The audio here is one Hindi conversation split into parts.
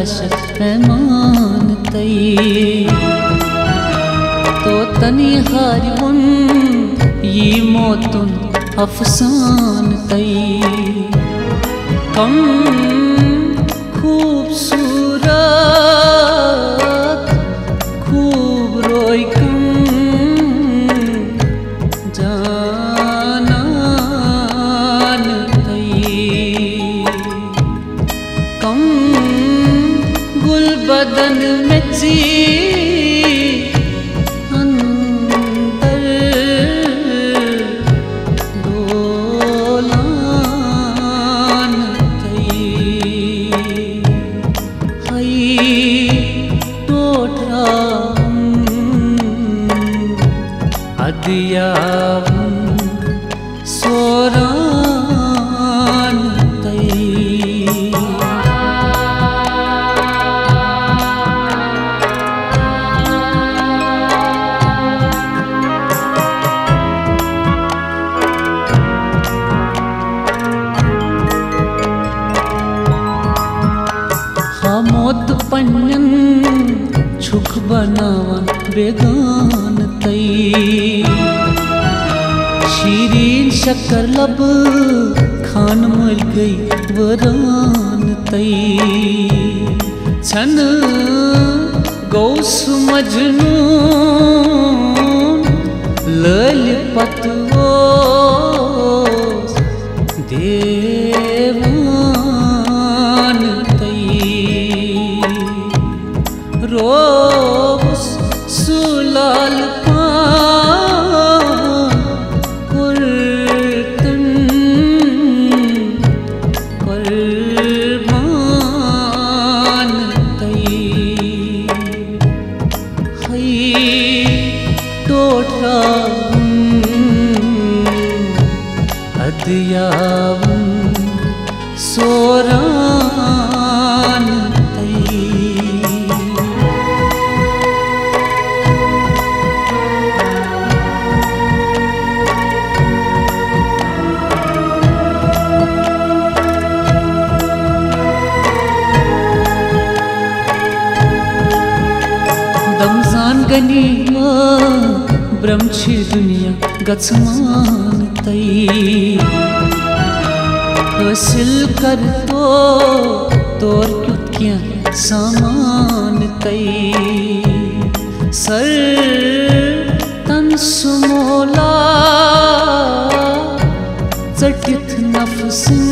लाश मानतई तो तनी हारुन ये मौतुन अफसान तई कम даль поту आसमान तई। कर तो तोर क्या सामान तई? सर तन सुमोला चटित नफसिन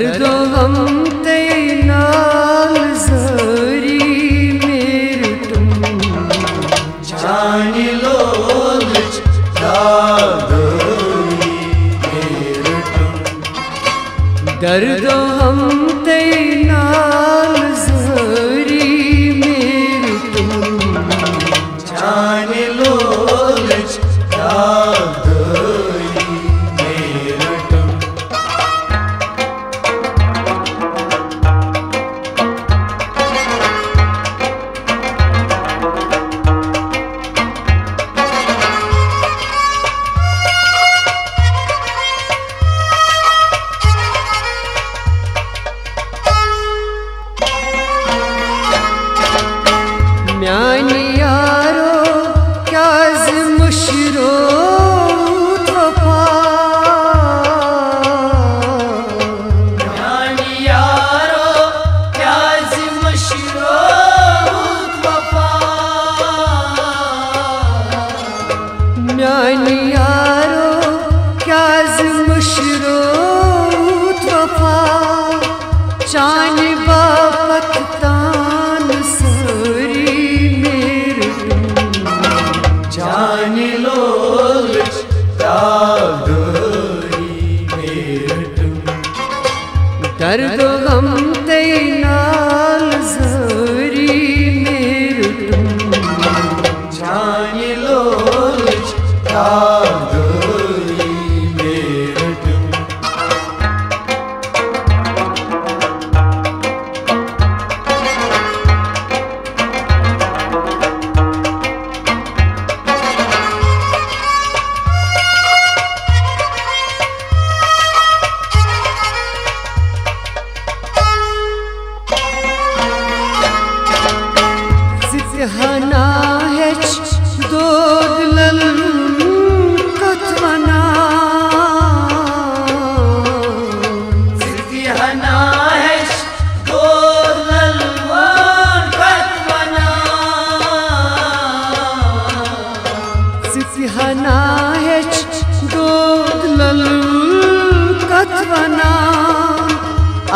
Erdoğan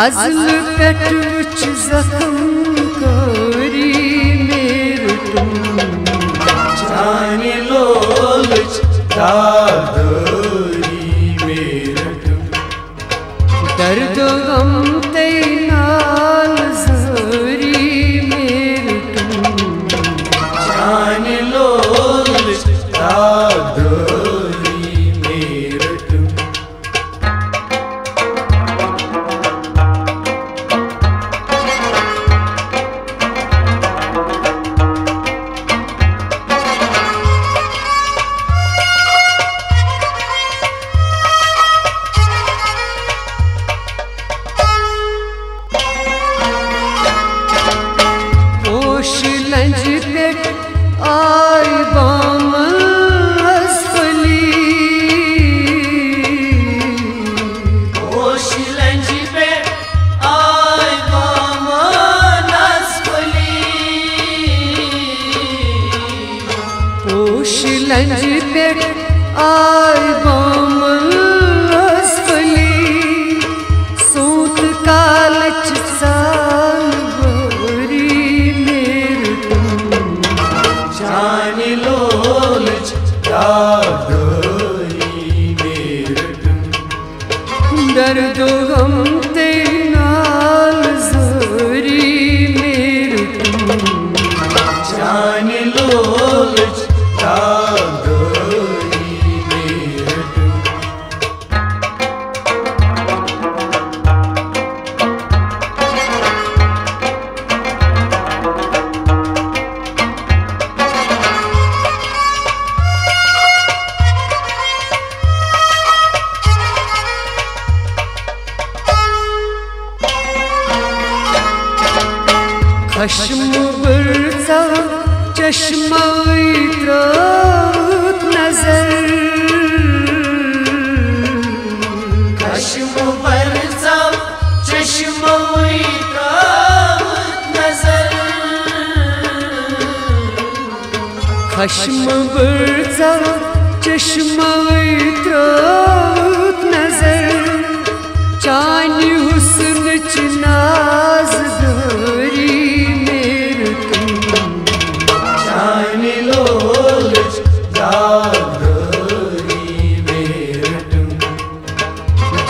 अजल कटुच जखम कोरी मेरु तुम। जाने लोल दादो।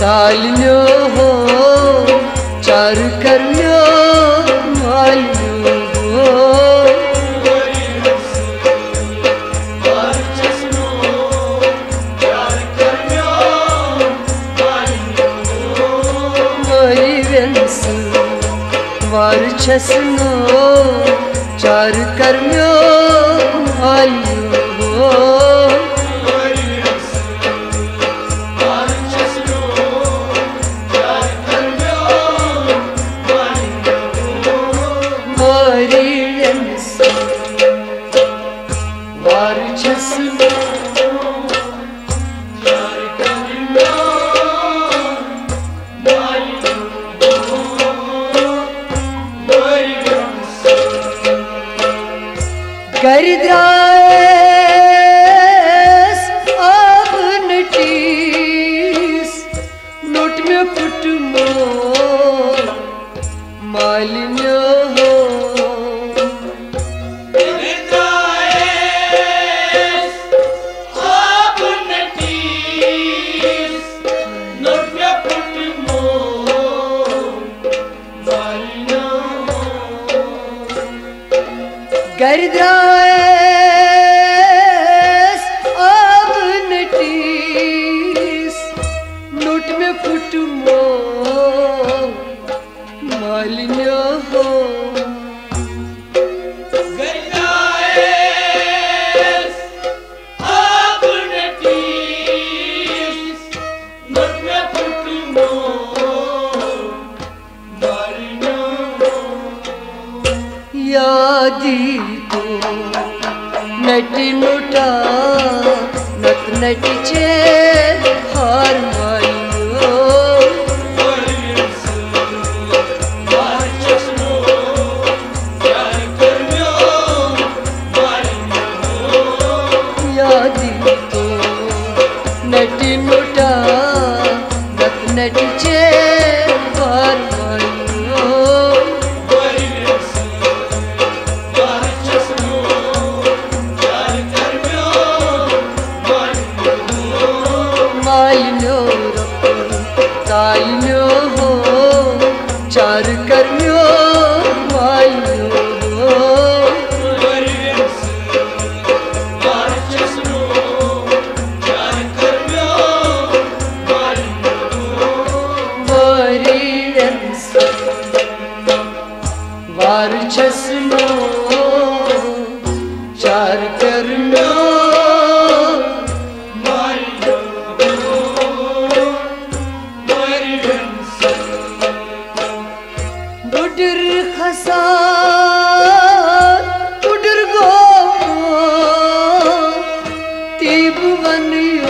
તાલનો હો ચાર કર્યો માલનો હો વારછસનો ચાર કર્યો mahalini bu ganıyor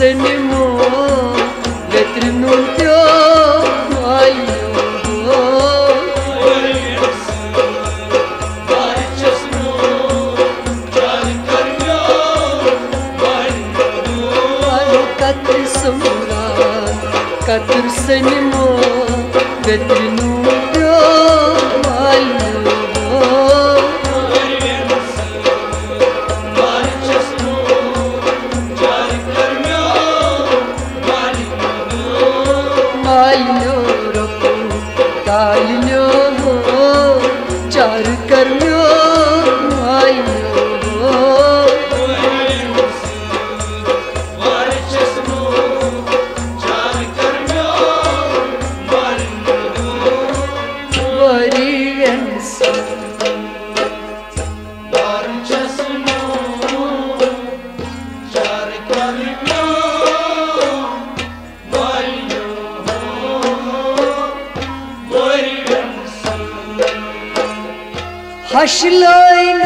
anymore আসলই